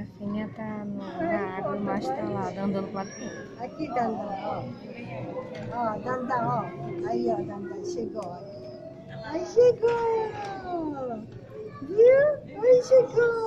A Finha tá no, na água o macho tá lá, andando pro lado Aqui, Danda, ó. Ó, Danda, ó. Aí, ó, Danda, chegou. Aí chegou! Viu? Aí chegou!